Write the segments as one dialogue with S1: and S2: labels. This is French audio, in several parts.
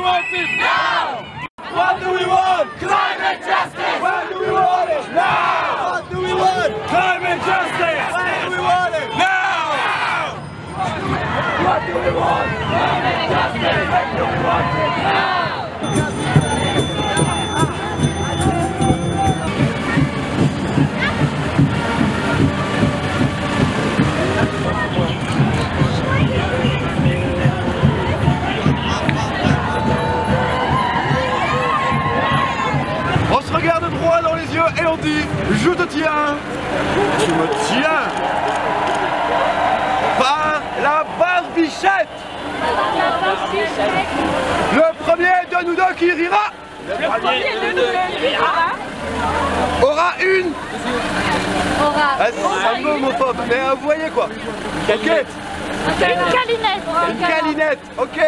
S1: want it? Now! What do we want? Climate justice! What do we want it? Now! What do we want? Climate justice! What do we want it? Now! What do we want? Le premier de nous deux qui rira Le premier de nous deux qui rira. aura une. Aura. Ah, C'est un peu homophobe, mais vous voyez quoi. Ok. Une calinette. Une calinette, ok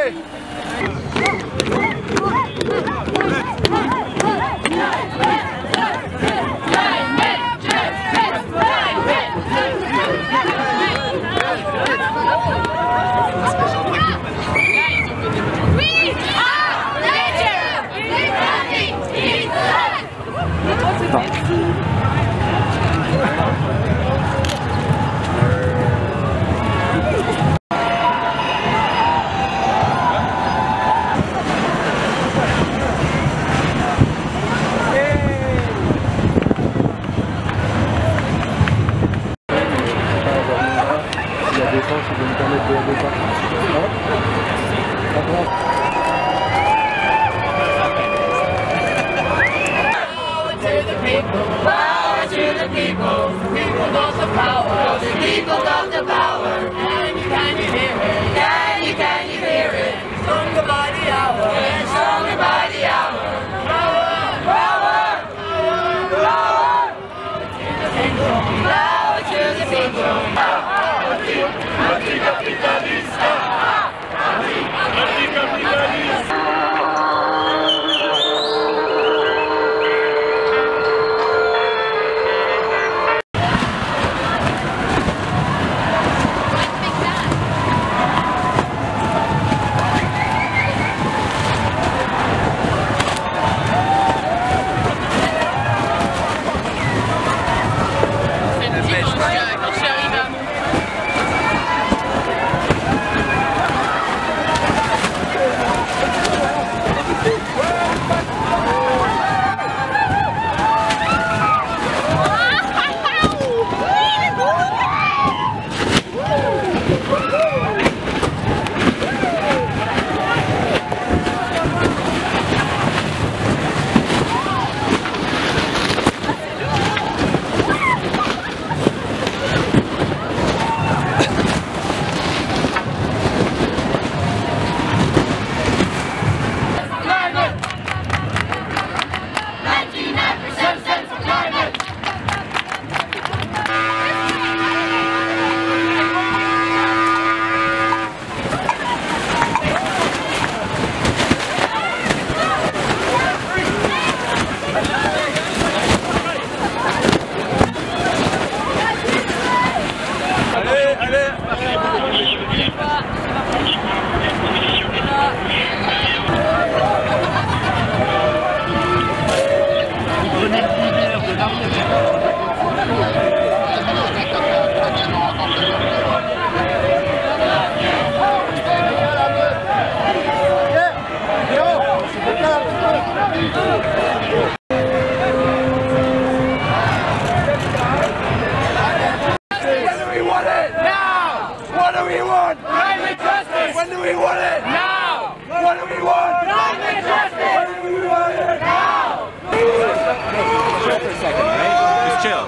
S1: chill.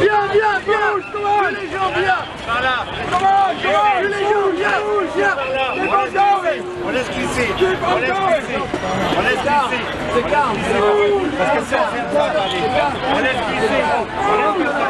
S1: Viens, viens, viens! Les gens, viens! Come on! Les gens, viens! Viens! On laisse glisser. On laisse glisser. On laisse glisser. C'est calme. Parce que si on fait aller. On laisse glisser. On laisse glisser.